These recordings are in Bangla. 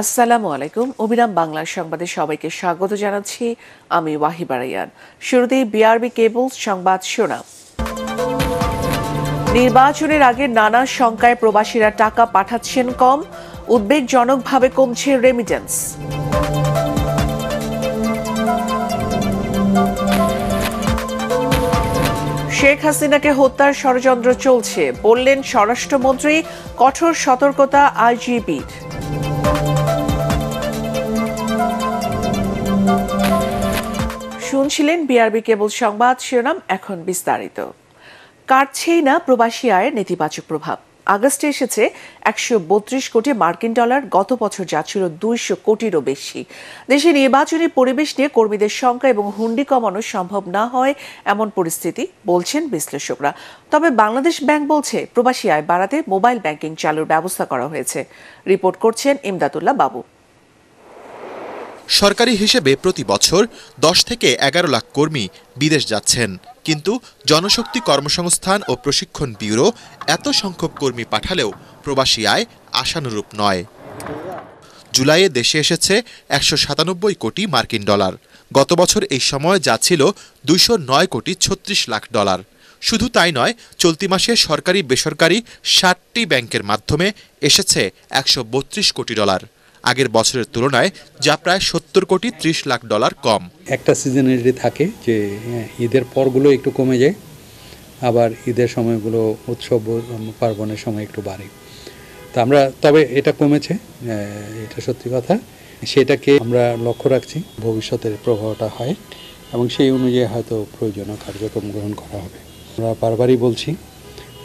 আসসালামু আলাইকুম। অবিরাম বাংলার সংবাদে সবাইকে স্বাগত জানাচ্ছি। আমি ওয়াহিবা রায়ান। শুরুতেই বিআরবি কেবলস সংবাদ শোনাম নির্বাচনের আগে নানা শঙ্কায় প্রবাসীরা টাকা পাঠাচ্ছেন কম, উদ্বেগজনকভাবে কমছে রেমিটেন্স শেখ হাসিনাকে হত্যার ষড়যন্ত্র চলছে, বললেন স্বরাষ্ট্রমন্ত্রী, কঠোর সতর্কতা আইজিপির শুনছিলেন বিআরবি কেবল সংবাদ, শিরোনাম এখন বিস্তারিত। কাটছেই না প্রবাসী আয়ের নেতিবাচক প্রভাব। আগস্টে এসেছে একশো বত্রিশ কোটি মার্কিন ডলার, গত বছর যা ছিল দুইশো কোটিরও বেশি। দেশে নির্বাচনী পরিবেশ নিয়ে কর্মীদের সংখ্যা এবং হুন্ডি কমানো সম্ভব না হয় এমন পরিস্থিতি, বলছেন বিশ্লেষকরা। তবে বাংলাদেশ ব্যাংক বলছে, প্রবাসী আয় বাড়াতে মোবাইল ব্যাংকিং চালুর ব্যবস্থা করা হয়েছে। রিপোর্ট করছেন ইমদাদুল্লাহ বাবু। সরকারি হিসেবে প্রতি বছর দশ থেকে এগারো লাখ কর্মী বিদেশ যাচ্ছেন। কিন্তু জনশক্তি কর্মসংস্থান ও প্রশিক্ষণ ব্যুরো এত সংখ্যক কর্মী পাঠালেও প্রবাসী আয় আশানুরূপ নয়। জুলাইয়ে দেশে এসেছে একশো সাতানব্বই কোটি মার্কিন ডলার। গত বছর এই সময় যা ছিল দুইশো নয় কোটি ছত্রিশ লাখ ডলার। শুধু তাই নয়, চলতি মাসে সরকারি বেসরকারি ষাটটি ব্যাংকের মাধ্যমে এসেছে একশো বত্রিশ কোটি ডলার। আগের বছরের তুলনায় যা প্রায় সত্তর কোটি ত্রিশ লাখ ডলার কম। একটা সিজনালিটি থাকে যে ঈদের পরগুলো একটু কমে যায়, আবার ঈদের সময়গুলো উৎসব পার্বণের সময় একটু বাড়ে। তো আমরা, তবে এটা কমেছে এটা সত্যি কথা। সেটাকে আমরা লক্ষ্য রাখছি, ভবিষ্যতের প্রভাবটা হয় এবং সেই অনুযায়ী হয়তো প্রয়োজনীয় কার্যক্রম গ্রহণ করা হবে। আমরা বারবারই বলছি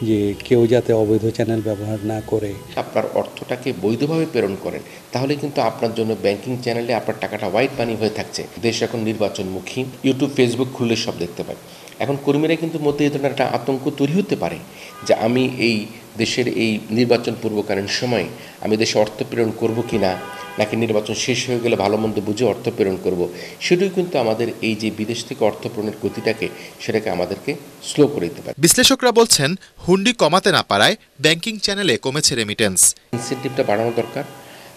যে কেউ যাতে অবৈধ চ্যানেল ব্যবহার না করে। আপনার অর্থটাকে বৈধভাবে প্রেরণ করেন, তাহলে কিন্তু আপনার জন্য ব্যাংকিং চ্যানেলে আপনার টাকাটা হোয়াইট মানি হয়ে থাকছে। দেশ এখন নির্বাচনমুখী ইউটিউব ফেসবুক খুললে সব দেখতে পায়। এখন কর্মীরা কিন্তু মধ্যে এই ধরনের একটা আতঙ্ক তৈরি হতে পারে যে আমি এই দেশের এই নির্বাচন পূর্বকালীন সময়ে আমি দেশে অর্থ প্রেরণ করব কি না নাকি নির্বাচন শেষ হয়ে গেলে ভালো মন্দ বুঝে অর্থ প্রেরণ করব? সেটাই কিন্তু আমাদের এই যে বিদেশ থেকে অর্থ প্রেরণের গতিটাকে সেটাকে আমাদেরকে স্লো করে দিতে পারে। বিশ্লেষকরা বলছেন হুন্ডি কমাতে না পারায় ব্যাংকিং চ্যানেলে কমেছে রেমিটেন্স ইনসেন্টিভটা বাড়ানো দরকার।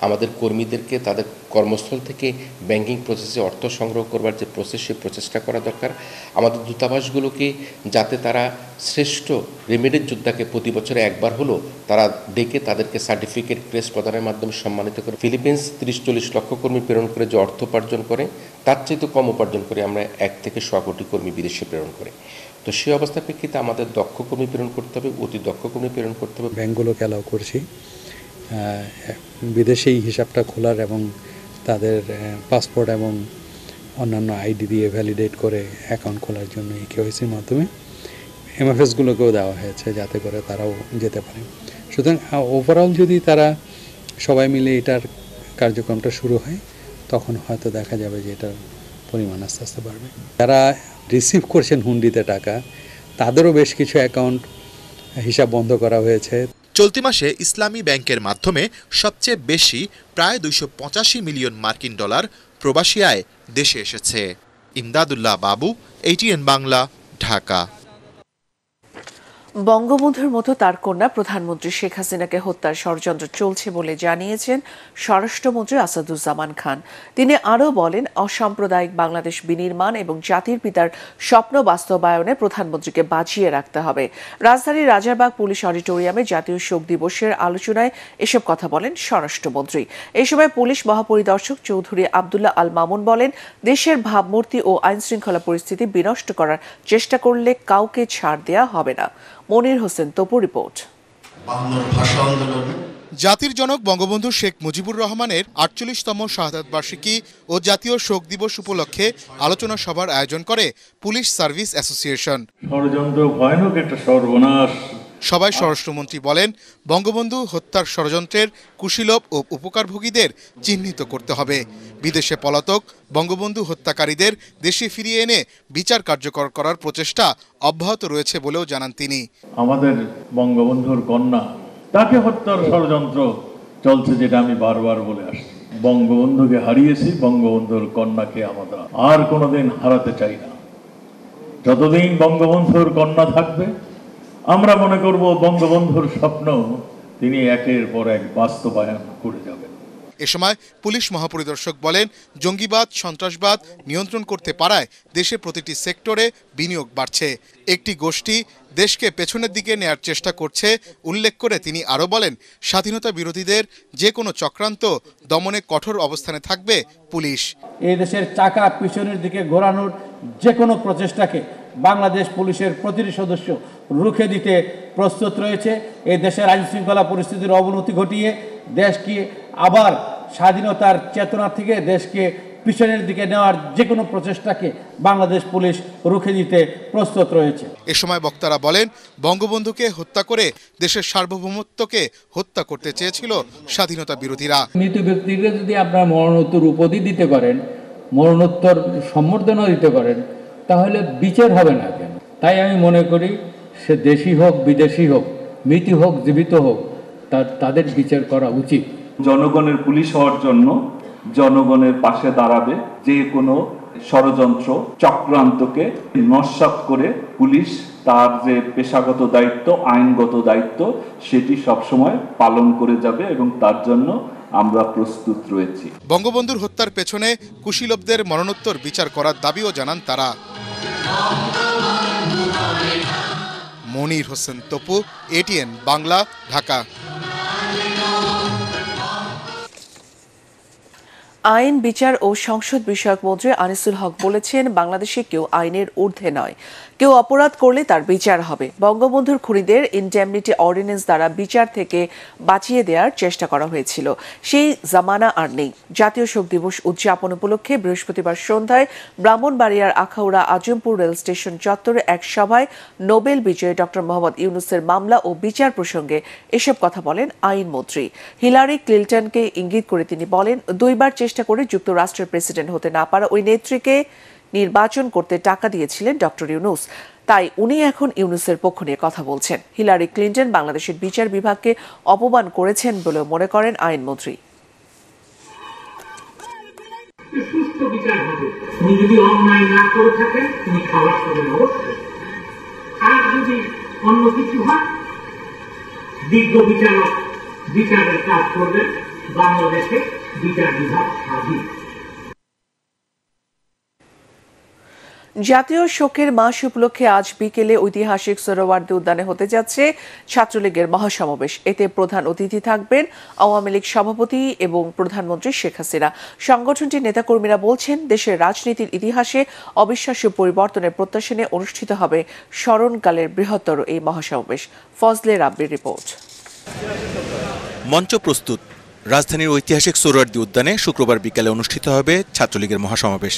আমাদের কর্মীদেরকে তাদের কর্মস্থল থেকে ব্যাংকিং প্রসেসে অর্থ সংগ্রহ করবার যে প্রসেস সেই প্রচেষ্টা করা দরকার। আমাদের দূতাবাসগুলোকে যাতে তারা শ্রেষ্ঠ রেমিডের যোদ্ধাকে প্রতি বছরে একবার হলো তারা ডেকে তাদেরকে সার্টিফিকেট প্রেস প্রদানের মাধ্যমে সম্মানিত করে। ফিলিপিন্স তিরিশ চল্লিশ লক্ষ কর্মী প্রেরণ করে যে অর্থ উপার্জন করে, তার চাইতে কম উপার্জন করে আমরা এক থেকে শ কোটি কর্মী বিদেশে প্রেরণ করে। তো সেই অবস্থার প্রেক্ষিতে আমাদের দক্ষ কর্মী প্রেরণ করতে হবে, অতি দক্ষ কর্মী প্রেরণ করতে হবে। ব্যাংকগুলোকে অ্যালাউ করছি। বিদেশেই হিসাবটা খোলার এবং তাদের পাসপোর্ট এবং অন্যান্য আইডি দিয়ে ভ্যালিডেট করে অ্যাকাউন্ট খোলার জন্য এই কেওয়াইসির মাধ্যমে এমএফএসগুলোকেও দেওয়া হয়েছে যাতে করে তারাও যেতে পারে। সুতরাং ওভারঅল যদি তারা সবাই মিলে এটার কার্যক্রমটা শুরু হয়, তখন হয়তো দেখা যাবে যে এটার পরিমাণ আস্তে আস্তে বাড়বে। যারা রিসিভ করছেন হুন্ডিতে টাকা, তাদেরও বেশ কিছু অ্যাকাউন্ট হিসাব বন্ধ করা হয়েছে। চলতি মাসে ইসলামী ব্যাংকের মাধ্যমে সবচেয়ে বেশি প্রায় দুইশো পঁচাশি মিলিয়ন মার্কিন ডলার প্রবাসী আয় দেশে এসেছে। ইমদাদুল্লাহ বাবু এইটিএন বাংলা ঢাকা। বঙ্গবন্ধুর মতো তার কন্যা প্রধানমন্ত্রী শেখ হাসিনাকে হত্যার ষড়যন্ত্র চলছে বলে জানিয়েছেন স্বরাষ্ট্রমন্ত্রী আসাদুজ্জামান খান। তিনি আরও বলেন, অসাম্প্রদায়িক বাংলাদেশ বিনির্মাণ এবং জাতির পিতার স্বপ্ন বাস্তবায়নে প্রধানমন্ত্রীকে বাঁচিয়ে রাখতে হবে। রাজধানীর রাজারবাগ পুলিশ অডিটোরিয়ামে জাতীয় শোক দিবসের আলোচনায় এসব কথা বলেন স্বরাষ্ট্রমন্ত্রী। এ সময় পুলিশ মহাপরিদর্শক চৌধুরী আবদুল্লাহ আল মামুন বলেন, দেশের ভাবমূর্তি ও আইনশৃঙ্খলা পরিস্থিতি বিনষ্ট করার চেষ্টা করলে কাউকে ছাড় দেয়া হবে না। মনির হোসেন তপু রিপোর্ট। ভাষা আন্দোলন। জাতির জনক বঙ্গবন্ধু শেখ মুজিবুর রহমানের আটচল্লিশতম শাহাদ বার্ষিকী ও জাতীয় শোক দিবস উপলক্ষে আলোচনা সভার আয়োজন করে পুলিশ সার্ভিস অ্যাসোসিয়েশন। ষড়যন্ত্র ভয়ানক একটা সর্বনাশ। সবাই স্বরাষ্ট্রমন্ত্রী বলেন, বঙ্গবন্ধু হত্যার ষড়যন্ত্রের কুশীলভ ও উপকারভোগীদের চিহ্নিত করতে হবে। বিদেশে পলাতক, বঙ্গবন্ধু হত্যাকারীদের দেশে ফিরিয়ে এনে বিচার কার্যকর করার প্রচেষ্টা অব্যাহত রয়েছে বলেও জানান তিনি। আমাদের বঙ্গবন্ধুর কন্যা, তাকে হত্যার ষড়যন্ত্র চলছে যেটা আমি বারবার বলে আসছি। বঙ্গবন্ধুকে হারিয়েছি, বঙ্গবন্ধুর কন্যাকে আমরা আর কোনোদিন হারাতে চাই না। যতদিন বঙ্গবন্ধুর কন্যা থাকবে আমরা মনে করব বঙ্গবন্ধুর স্বপ্ন তিনি একের পর এক বাস্তবায়ন করে যাবেন। এ সময় পুলিশ মহাপরিদর্শক বলেন জঙ্গিবাদ সন্ত্রাসবাদ নিয়ন্ত্রণ করতে পারায় দেশে প্রতিটি সেক্টরে বিনিয়োগ বাড়ছে। একটি গোষ্ঠী দেশকে পেছনের দিকে নেয়ার চেষ্টা করছে উল্লেখ করে তিনি আরও বলেন স্বাধীনতা বিরোধীদের যে কোনো চক্রান্ত দমনে কঠোর অবস্থানে থাকবে পুলিশ। এই দেশের চাকা পিছনের দিকে ঘোরানোর যে কোনো প্রচেষ্টাকে বাংলাদেশ পুলিশের প্রতিটি সদস্য রুখে দিতে প্রস্তুত রয়েছে। এই দেশের আইন শৃঙ্খলা পরিস্থিতির অবনতি ঘটিয়ে দেশকে আবার স্বাধীনতার চেতনা থেকে দেশকে পিছনের দিকে নেওয়ার যে কোনো প্রচেষ্টাকে বাংলাদেশ পুলিশ রুখে দিতে প্রস্তুত রয়েছে। এ সময় বক্তারা বলেন বঙ্গবন্ধুকে হত্যা করে দেশের সার্বভৌমত্বকে হত্যা করতে চেয়েছিল স্বাধীনতা বিরোধীরা। মৃত ব্যক্তিকে যদি আপনার মরণোত্তর উপাধি দিতে পারেন মরণোত্তর সম্বর্ধনা দিতে পারেন তাহলে বিচার হবে না কেন? তাই আমি মনে করি সে দেশি হোক বিদেশি হোক মৃত হোক জীবিত হোক তার তাদের বিচার করা উচিত। জনগণের পুলিশ হওয়ার জন্য জনগণের পাশে দাঁড়াবে যে কোনো ষড়যন্ত্র চক্রান্তকে নস্বাত করে পুলিশ তার যে পেশাগত দায়িত্ব আইনগত দায়িত্ব সেটি সবসময় পালন করে যাবে এবং তার জন্য আমরা প্রস্তুত রয়েছি। বঙ্গবন্ধুর হত্যার পেছনে কুশীলবদের মরণোত্তর বিচার করার দাবিও জানান তারা। মনির হোসেন তপু এটিএন বাংলা ঢাকা। আইন, বিচার ও সংসদ বিষয়ক মন্ত্রী আনিসুল হক বলেছেন, বাংলাদেশে কেউ আইনের ঊর্ধ্বে নয়। কেউ অপরাধ করলে তার বিচার হবে। বঙ্গবন্ধুর খুনিদের ইনডেমনিটি অর্ডিন্যান্স দ্বারা বিচার থেকে বাঁচিয়ে দেওয়ার চেষ্টা করা হয়েছিল। সেই জামানা আর নেই। জাতীয় শোক দিবস উদযাপন উপলক্ষে বৃহস্পতিবার সন্ধ্যায় ব্রাহ্মণবাড়িয়ার আখাউড়া আজমপুর রেল স্টেশন চত্বরে এক সভায় নোবেল বিজয়ী ডক্টর মোহাম্মদ ইউনুসের মামলা ও বিচার প্রসঙ্গে এসব কথা বলেন আইনমন্ত্রী হিলারি ক্লিন্টনকে ইঙ্গিত করে তিনি বলেন, দুইবার করে যুক্তরাষ্ট্রের প্রেসিডেন্ট হতে না পারা ওই নেত্রীকে নির্বাচন করতে টাকা দিয়েছিলেন ডক্টর ইউনুস। তাই উনি এখন ইউনুসের পক্ষ নিয়ে কথা বলছেন। হিলারি ক্লিন্টন বাংলাদেশের বিচার বিভাগকে অপমান করেছেন বলেও মনে করেন আইনমন্ত্রী। বিচারক বিচারের কাজ করবেন বাংলাদেশে। জাতীয় শোকের মাস উপলক্ষে আজ বিকেলে ঐতিহাসিক সোহরাওয়ার্দী উদ্যানে হতে যাচ্ছে ছাত্রলীগের মহাসমাবেশ। এতে প্রধান অতিথি থাকবেন আওয়ামী লীগ সভাপতি এবং প্রধানমন্ত্রী শেখ হাসিনা। সংগঠনটির নেতাকর্মীরা বলছেন, দেশের রাজনীতির ইতিহাসে অবিশ্বাস্য পরিবর্তনের প্রত্যাশা নিয়ে অনুষ্ঠিত হবে স্মরণকালের বৃহত্তর এই মহাসমাবেশ। ফজলে রাব্বির রিপোর্ট। মঞ্চ প্রস্তুত। রাজধানীর ঐতিহাসিক সোহরাওয়ার্দী উদ্যানে শুক্রবার বিকালে অনুষ্ঠিত হবে ছাত্রলীগের মহাসমাবেশ।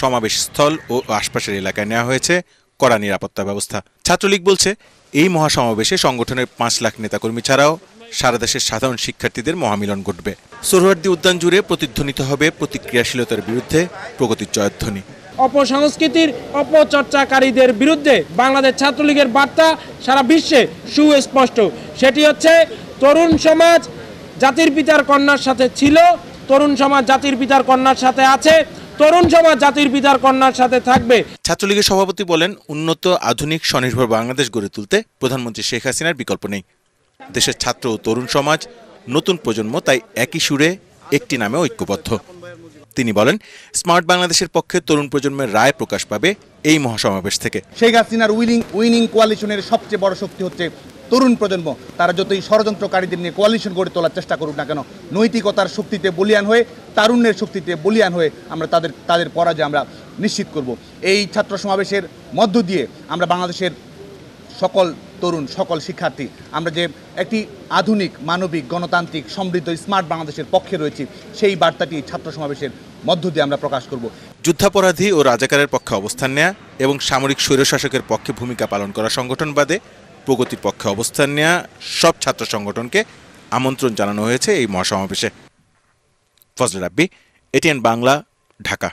সমাবেশ স্থল ও আশপাশের এলাকায় নেওয়া হয়েছে কড়া নিরাপত্তা ব্যবস্থা। ছাত্রলীগ বলছে, এই মহাসমাবেশে সংগঠনের পাঁচ লাখ নেতাকর্মী ছাড়াও সারা দেশের সাধারণ শিক্ষার্থীদের মহামিলন ঘটবে। সোহরাওয়ার্দী উদ্যান জুড়ে প্রতিধ্বনিত হবে প্রতিক্রিয়াশীলতার বিরুদ্ধে প্রগতির জয়ধ্বনি। অপসংস্কৃতির অপচর্চাকারীদের বিরুদ্ধে বাংলাদেশ ছাত্রলীগের বার্তা সারা বিশ্বে সুস্পষ্ট। সেটি হচ্ছে, তরুণ সমাজ জাতির পিতার কন্যার সাথে ছিল তরুণ সমাজ জাতির পিতার কন্যার সাথে আছে তরুণ সমাজ জাতির পিতার কন্যার সাথে থাকবে। ছাত্রলীগের সভাপতি বলেন উন্নত আধুনিক স্বনির্ভর বাংলাদেশ গড়ে তুলতে প্রধানমন্ত্রী শেখ হাসিনার বিকল্প নেই। দেশের ছাত্র ও তরুণ সমাজ নতুন প্রজন্ম তাই একই সুরে একটি নামে ঐক্যবদ্ধ। তিনি বলেন স্মার্ট বাংলাদেশের পক্ষে তরুণ প্রজন্মের রায় প্রকাশ পাবে এই মহাসমাবেশ থেকে। শেখ হাসিনার উইনিং উইনিং কোয়ালিশনের সবচেয়ে বড় শক্তি হচ্ছে তরুণ প্রজন্ম, তারা যতই ষড়যন্ত্রকারীদের নিয়ে কোয়ালিশন গড়ে তোলার চেষ্টা করুক না কেন, নৈতিকতার শক্তিতে বলিয়ান হয়ে, তারুণ্যের শক্তিতে বলিয়ান হয়ে আমরা তাদের তাদের পরাজয় আমরা নিশ্চিত করব। এই ছাত্র সমাবেশের মধ্য দিয়ে আমরা বাংলাদেশের সকল তরুণ, সকল শিক্ষার্থী, আমরা যে একটি আধুনিক, মানবিক, গণতান্ত্রিক, সমৃদ্ধ, স্মার্ট বাংলাদেশের পক্ষে রয়েছি, সেই বার্তাটি ছাত্র সমাবেশের মধ্য দিয়ে আমরা প্রকাশ করব। যুদ্ধাপরাধী ও রাজাকারের পক্ষে অবস্থান নেয়া এবং সামরিক স্বৈরশাসকের পক্ষে ভূমিকা পালন করা সংগঠন বাদে প্রগতির পক্ষে অবস্থান নেওয়া সব ছাত্র সংগঠনকে আমন্ত্রণ জানানো হয়েছে এই মহাসমাবেশে। ফজল রাব্বি, এটিএন বাংলা, ঢাকা।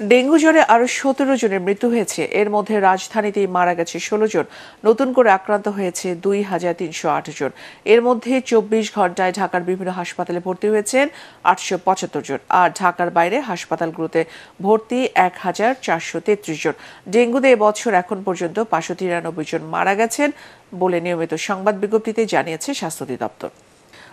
ডেঙ্গু জ্বরে আরও সতেরো জনের মৃত্যু হয়েছে। এর মধ্যে রাজধানীতেই মারা গেছে ষোলো জন। নতুন করে আক্রান্ত হয়েছে দুই হাজার তিনশো আট জন। এর মধ্যে চব্বিশ ঘন্টায় ঢাকার বিভিন্ন হাসপাতালে ভর্তি হয়েছেন আটশো পঁচাত্তর জন। আর ঢাকার বাইরে হাসপাতালগুলোতে ভর্তি এক হাজার চারশো তেত্রিশ জন। ডেঙ্গুতে এবছর এখন পর্যন্ত পাঁচশো তিরানব্বই জন মারা গেছেন বলে নিয়মিত সংবাদ বিজ্ঞপ্তিতে জানিয়েছে স্বাস্থ্য অধিদপ্তর।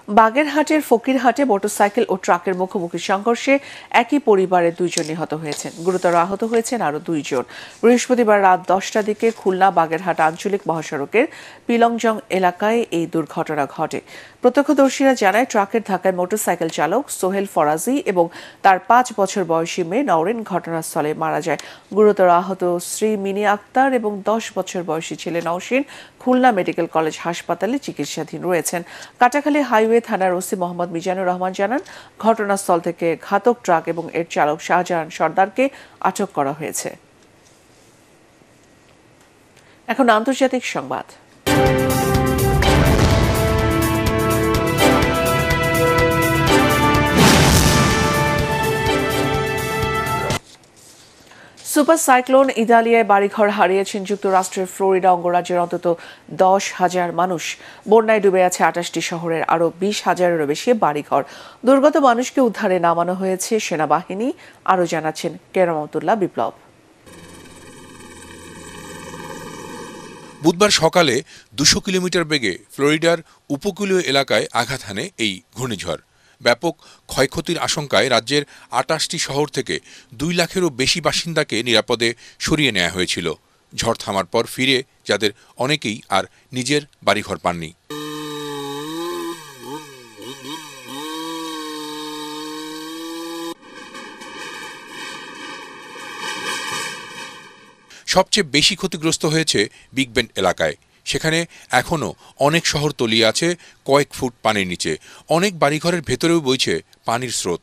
বাগেরহাটের ফকিরহাটে মোটরসাইকেল ও ট্রাকের মুখোমুখি সংঘর্ষে একই পরিবারের দুইজন নিহত হয়েছেন। গুরুতর আহত হয়েছেন আরও দুইজন। বৃহস্পতিবার রাত দশটার দিকে খুলনা বাগেরহাট আঞ্চলিক মহাসড়কের পিলংজং এলাকায় এই দুর্ঘটনা ঘটে। প্রত্যক্ষদর্শীরা জানায়, ট্রাকের ধাক্কায় মোটরসাইকেল চালক সোহেল ফরাজি এবং তার পাঁচ বছর বয়সী মেয়ে নওরিন ঘটনাস্থলে মারা যায়। গুরুতর আহত শ্রী মিনি আক্তার এবং দশ বছর বয়সী ছেলে নওশিন খুলনা মেডিকেল কলেজ হাসপাতালে চিকিৎসাধীন রয়েছেন। কাটাখালী হাইওয়ে থানার ওসি মোহাম্মদ মিজানুর রহমান জানান, ঘটনাস্থল থেকে ঘাতক ট্রাক এবং এর চালক শাহজাহান সর্দারকে আটক করা হয়েছে। এখন আন্তর্জাতিক সংবাদ। সুপার সাইক্লোন ইদালিয়ায় বাড়িঘর হারিয়েছেন যুক্তরাষ্ট্রের ফ্লোরিডা অঙ্গরাজ্যের অন্তত দশ হাজার মানুষ। বন্যায় ডুবে আছে আটাশটি শহরের, আরও বিশ হাজারেরও বেশি বাড়িঘর। দুর্গত মানুষকে উদ্ধারে নামানো হয়েছে সেনাবাহিনী, আরও জানাচ্ছেন কেরামতুল্লাহ বিপ্লব। বুধবার সকালে দুশো কিলোমিটার বেগে ফ্লোরিডার উপকূলীয় এলাকায় আঘাত হানে এই ঘূর্ণিঝড়। ব্যাপক ক্ষয়ক্ষতির আশঙ্কায় রাজ্যের আটাশটি শহর থেকে দুই লাখেরও বেশি বাসিন্দাকে নিরাপদে সরিয়ে নেওয়া হয়েছিল। ঝড় থামার পর ফিরে যাদের অনেকেই আর নিজের বাড়িঘর পাননি। সবচেয়ে বেশি ক্ষতিগ্রস্ত হয়েছে বিগ এলাকায়। সেখানে এখনও অনেক শহর তলিয়ে আছে কয়েক ফুট পানির নিচে। অনেক বাড়িঘরের ভেতরেও বইছে পানির স্রোত।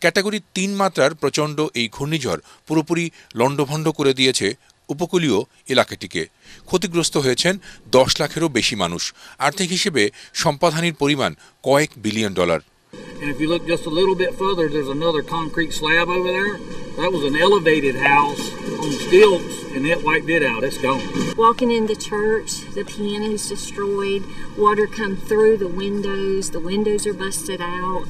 ক্যাটাগরি তিন মাত্রার প্রচণ্ড এই ঘূর্ণিঝড় পুরোপুরি লণ্ডভণ্ড করে দিয়েছে উপকূলীয় এলাকাটিকে ক্ষতিগ্রস্ত হয়েছেন দশ লাখেরও বেশি মানুষ আর্থিক হিসেবে সম্পাদহানির পরিমাণ কয়েক billion dollar And if you look just a little bit further, there's another concrete slab over there. That was an elevated house on stilts, and it wiped it out. It's gone. Walking in the church, the piano's destroyed, water come through the windows, the windows are busted out,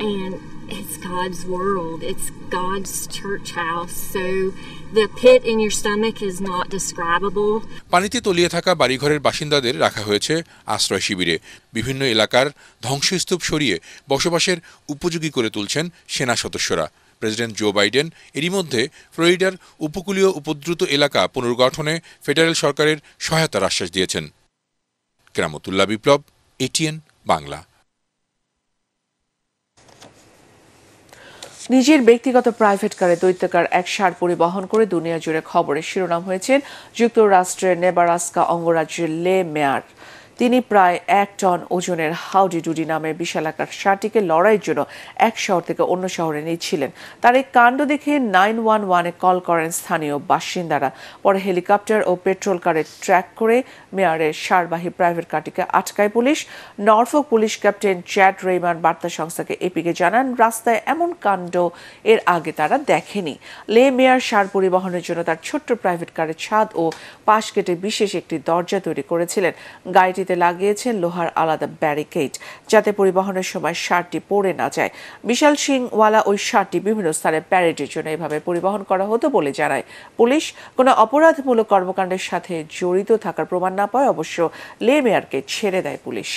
and it's God's world. It's God's church house. So the pit in your stomach is not describable. পানিতে তলিয়ে থাকা বাড়িঘরের বাসিন্দাদের রাখা হয়েছে আশ্রয় শিবিরে বিভিন্ন এলাকার ধ্বংসস্তূপ সরিয়ে বসবাসের উপযোগী করে তুলছেন সেনা সদস্যরা প্রেসিডেন্ট জো বাইডেন এরই মধ্যে ফ্লোরিডার উপকূলীয় উপদ্রুত এলাকা পুনর্গঠনে ফেডারেল সরকারের সহায়তার আশ্বাস দিয়েছেন কেরামতুল্লাহ বিপ্লব, এটিএন বাংলা নিজের ব্যক্তিগত প্রাইভেট কারে দৈত্যকার এক সার পরিবহন করে দুনিয়া জুড়ে খবরের শিরোনাম হয়েছেন যুক্তরাষ্ট্রের নেবারাস্কা অঙ্গরাজ্যের লে মেয়ার। তিনি প্রায় এক টন ওজনের হাউডি ডুডি নামের বিশালাকার সারটিকে লড়াইয়ের জন্য এক শহর থেকে অন্য শহরে নিচ্ছিলেন তার এই কাণ্ড দেখে নাইন ওয়ান ওয়ানে কল করেন স্থানীয় বাসিন্দারা। পরে হেলিকপ্টার ও পেট্রোল কারে ট্র্যাক করে মেয়ারের সারবাহী প্রাইভেট কারটিকে আটকায় police. Norfolk police captain Chad Reiman বার্তা সংস্থাকে এপিকে জানান, রাস্তায় এমন কাণ্ড এর আগে তারা দেখেনি। লে মেয়ার সার পরিবহনের জন্য তার ছোট্ট প্রাইভেট কারের ছাদ ও পাশ কেটে বিশেষ একটি দরজা তৈরি করেছিলেন। গাড়িটি গাড়িতে লাগিয়েছেন লোহার আলাদা ব্যারিকেড, যাতে পরিবহনের সময় সারটি পড়ে না যায়। বিশাল সিংওয়ালা ওই সারটি বিভিন্ন স্থানে প্যারেডের জন্য এভাবে পরিবহন করা হতো বলে জানায় পুলিশ। কোনো অপরাধমূলক কর্মকাণ্ডের সাথে জড়িত থাকার প্রমাণ না পায়, অবশ্য লে মেয়ারকে ছেড়ে দেয় পুলিশ।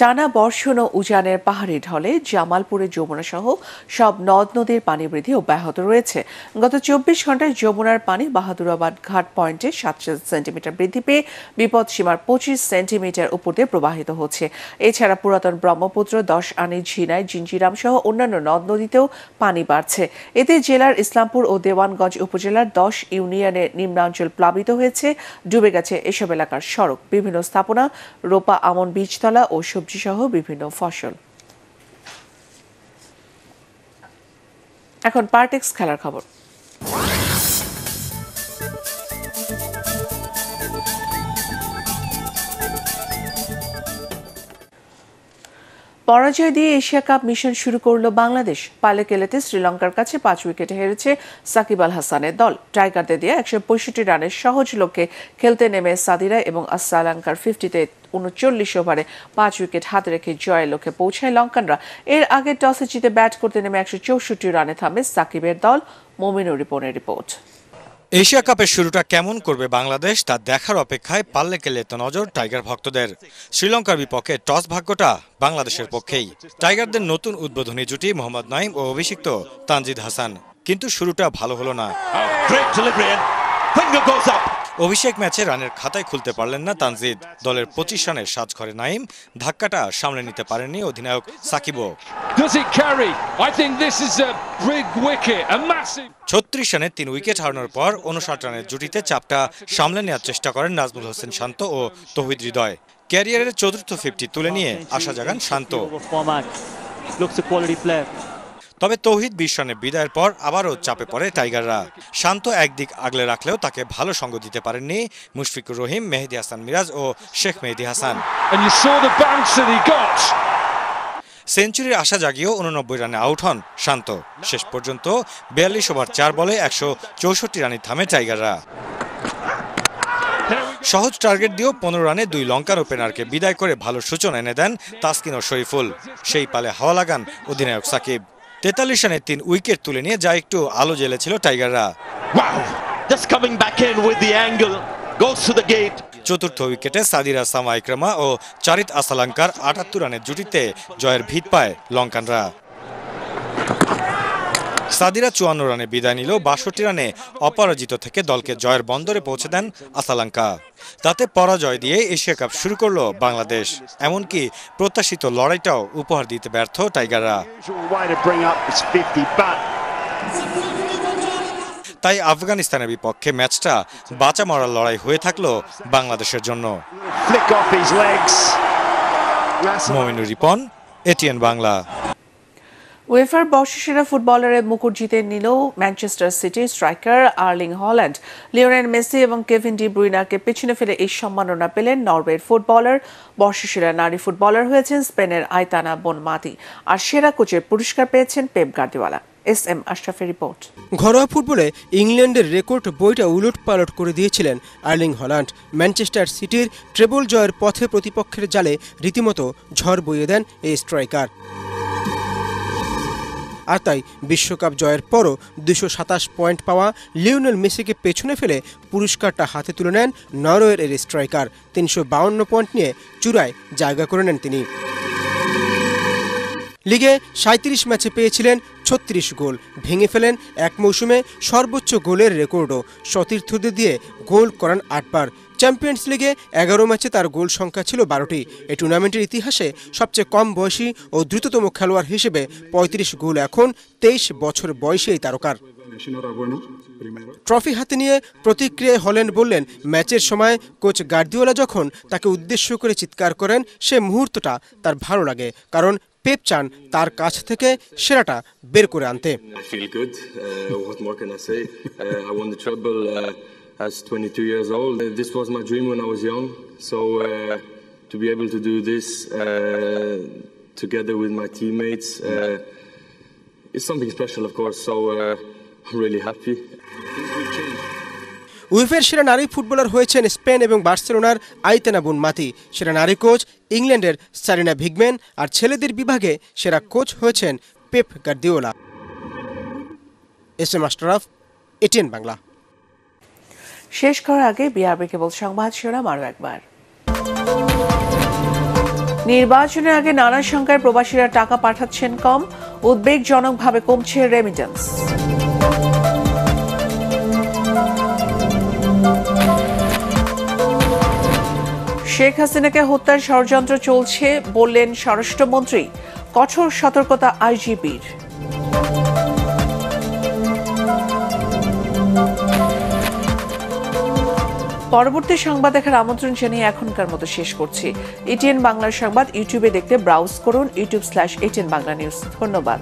টানা বর্ষণ ও উজানের পাহাড়ি ঢলে জামালপুরে যমুনা সহ সব নদ নদীর পানি বৃদ্ধি অব্যাহত রয়েছে। গত চব্বিশ ঘন্টায় যমুনার পানি বাহাদুরাবাদ ঘাট পয়েন্টে সাতশো সেন্টিমিটার বৃদ্ধি পেয়ে বিপদ সীমার পঁচিশ সেন্টিমিটার উপর দিয়ে প্রবাহিত হচ্ছে। এছাড়া পুরাতন ব্রহ্মপুত্র দশ আনি ঝিনাই, জিঞ্জিরাম সহ অন্যান্য নদ নদীতেও পানি বাড়ছে। এতে জেলার ইসলামপুর ও দেওয়ানগঞ্জ উপজেলার দশ ইউনিয়নের নিম্নাঞ্চল প্লাবিত হয়েছে। ডুবে গেছে এসব এলাকার সড়ক। বিভিন্ন স্থাপনা, রোপা আমন বীজতলা ও সবজি সহ বিভিন্ন ফসল। এখন পার্টেক্স খেলার খবর। পরাজয় দিয়ে এশিয়া কাপ মিশন শুরু করল বাংলাদেশ। পালেকেলেতে শ্রীলঙ্কার কাছে পাঁচ উইকেটে হেরেছে সাকিব আল হাসানের দল। টাইগারদের দিয়ে একশো পঁয়ষট্টি রানের সহজ লক্ষ্যে খেলতে নেমে সাদিরা এবং শ্রীলঙ্কার ফিফটিতে উনচল্লিশ ওভারে পাঁচ উইকেট হাতে রেখে জয়ের লক্ষ্যে পৌঁছায় লঙ্কানরা। এর আগে টসে জিতে ব্যাট করতে নেমে একশো চৌষট্টি রানে থামে সাকিবের দল। মমিনুর রিপনের রিপোর্ট। এশিয়া কাপের শুরুটা কেমন করবে বাংলাদেশ তা দেখার অপেক্ষায় পাল্লে কেলে তো নজর টাইগার ভক্তদের। শ্রীলঙ্কার বিপক্ষে টস ভাগ্যটা বাংলাদেশের পক্ষেই। টাইগারদের নতুন উদ্বোধনী জুটি মোহাম্মদ নাইম ও অভিষিক্ত তানজিদ হাসান। কিন্তু শুরুটা ভালো হলো না। অভিষেক ম্যাচে রানের খাতায় খুলতে পারলেন না তানজিদ। দলের পঁচিশ রানের সাজ ঘরে নাইম। ধাক্কাটা সামলে নিতে পারেননি অধিনায়ক সাকিবও। ছত্রিশ রানে তিন উইকেট হারানোর পর উনষাট রানের জুটিতে চাপটা সামলে নেওয়ার চেষ্টা করেন নাজমুল হোসেন শান্ত ও তহিদ হৃদয়। ক্যারিয়ারের চতুর্থ ফিফটি তুলে নিয়ে আশা জাগান শান্ত। তবে তৌহিদ বিশ রানের বিদায়ের পর আবারও চাপে পড়ে টাইগাররা। শান্ত একদিক আগলে রাখলেও তাকে ভালো সঙ্গ দিতে পারেননি মুশফিকুর রহিম মেহেদি হাসান মিরাজ ও শেখ মেহেদি হাসান। সেঞ্চুরির আশা জাগিয়েও উননব্বই রানে আউট হন শান্ত। শেষ পর্যন্ত বিয়াল্লিশ ওভার চার বলে একশো চৌষট্টি রানে থামে টাইগাররা। সহজ টার্গেট দিয়েও পনেরো রানে দুই লঙ্কার ওপেনারকে বিদায় করে ভালো সূচনা এনে দেন তাসকিন ও শরীফুল। সেই পালে হাওয়া লাগান অধিনায়ক সাকিব। তেতাল্লিশ রানে তিন উইকেট তুলে নিয়ে যা একটু আলো জ্বেলেছিল টাইগাররা। চতুর্থ উইকেটে সাদিরা সামা ইকরামা ও চারিত আসালাঙ্কার আটাত্তর রানের জুটিতে জয়ের ভিত পায় লঙ্কানরা। সাদিরা চুয়ান্ন রানে বিদায় নিল বাষট্টি রানে অপরাজিত থেকে দলকে জয়ের বন্দরে পৌঁছে দেন আসালাঙ্কা। তাতে পরাজয় দিয়ে এশিয়া কাপ শুরু করল বাংলাদেশ। এমনকি প্রত্যাশিত লড়াইটাও উপহার দিতে ব্যর্থ টাইগাররা। তাই আফগানিস্তানের বিপক্ষে ম্যাচটা বাঁচা মরার লড়াই হয়ে থাকল বাংলাদেশের জন্য। মমিনুর রিপন এটিএন বাংলা। ওয়েফার বর্ষসেরা ফুটবলারের মুকুট জিতে নিল ম্যানচেস্টার সিটির striker Erling Haaland Lionel Messi এবং কেভিন ডি ব্রুইনাকে পেছনে ফেলে এই সম্মাননা পেলেন নরওয়ের ফুটবলার। বর্ষসেরা নারী ফুটবলার হয়েছেন স্পেনের আইতানা বনমাতি। আর সেরা কোচের পুরস্কার পেয়েছেন পেপ গার্দিওয়ালা। এস এম আশরাফের রিপোর্ট। ঘরোয়া ফুটবলে ইংল্যান্ডের রেকর্ড বইটা উলট পালট করে দিয়েছিলেন আর্লিং হল্যান্ড ম্যানচেস্টার সিটির ট্রেবল জয়ের পথে প্রতিপক্ষের জালে রীতিমতো ঝড় বইয়ে দেন এই স্ট্রাইকার আর তাই বিশ্বকাপ জয়ের পরও দুশো সাতাশ পয়েন্ট পাওয়া লিওনেল মেসিকে পেছনে ফেলে পুরস্কারটা হাতে তুলে নেন নরওয়ের এর স্ট্রাইকার। তিনশো বাউন্ন পয়েন্ট নিয়ে চূড়ায় জায়গা করে নেন তিনি। লিগে সাঁত্রিশ ম্যাচে পেয়েছিলেন ছত্রিশ গোল। ভেঙে ফেলেন এক মৌসুমে সর্বোচ্চ গোলের রেকর্ডও। সতীর্থদের দিয়ে গোল করান আটবার। চ্যাম্পিয়ন্স লিগে এগারো ম্যাচে তার গোল সংখ্যা ছিল বারোটি। এই টুর্নামেন্টের ইতিহাসে সবচেয়ে কম বয়সী ও দ্রুততম খেলোয়াড় হিসেবে পঁয়ত্রিশ গোল এখন, তেইশ বছর বয়সী এই তারকার। ট্রফি হাতে নিয়ে প্রতিক্রিয়ায় হলেন বললেন, ম্যাচের সময় কোচ গার্দিওলা যখন তাকে উদ্দেশ্য করে চিৎকার করেন, সে মুহূর্তটা তার ভালো লাগে, কারণ পেপ চান তার কাছ থেকে সেরাটা বের করে আনতে। As 22 years old. This was my dream when I was young. So uh, to be able to do this uh, together with my teammates uh, is something special, of course. So I'm really happy. উইফের সেরা নারী ফুটবলার হয়েছেন স্পেন এবং বার্সেলোনার আইতেনা বুন মাতি সেরা নারী কোচ ইংল্যান্ডের সারিনা ভিগম্যান আর ছেলেদের বিভাগে সেরা কোচ হয়েছেন Pep Guardiola S M Ashraf ATN Bangla শেষ করার আগে বিআরবি কেবল সংবাদ শিরোনাম আরও একবার। নির্বাচনের আগে নানা সংখ্যায় প্রবাসীরা টাকা পাঠাচ্ছেন কম, উদ্বেগজনকভাবে কমছে রেমিটেন্স শেখ হাসিনাকে হত্যার ষড়যন্ত্র চলছে বললেন স্বরাষ্ট্রমন্ত্রী। কঠোর সতর্কতা আইজিপির। পরবর্তী সংবাদ দেখার আমন্ত্রণ জানিয়ে এখনকার মতো শেষ করছি। এটিএন বাংলার সংবাদ ইউটিউবে দেখতে ব্রাউজ করুন, YouTube slash ATN Bangla news ধন্যবাদ।